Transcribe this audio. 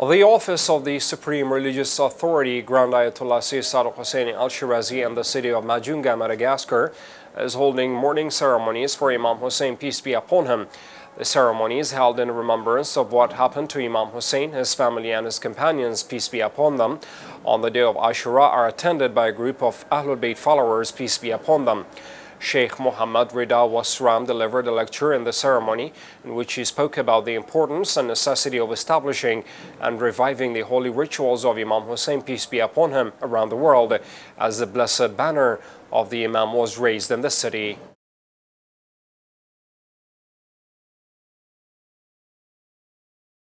The office of the Supreme Religious Authority, Grand Ayatollah Sayyid Hussein al-Shirazi in the city of Majunga, Madagascar, is holding mourning ceremonies for Imam Hussein, peace be upon him. The ceremonies held in remembrance of what happened to Imam Hussein, his family and his companions, peace be upon them, on the day of Ashura are attended by a group of Ahlul Bayt followers, peace be upon them. Sheikh Muhammad Radhi Wasaram delivered a lecture in the ceremony in which he spoke about the importance and necessity of establishing and reviving the holy rituals of Imam Hussein, peace be upon him, around the world as the blessed banner of the Imam was raised in the city.